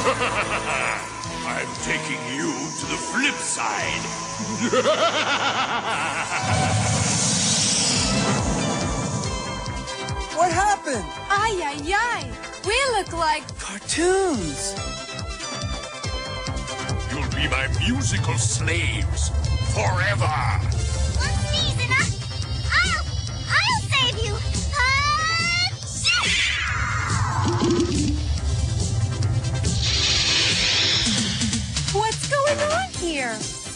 I'm taking you to the flip side. what happened? Ay, ay, ay. We look like... Cartoons. You'll be my musical slaves forever. One season, I'll I'll save you. Ah, Punch! care.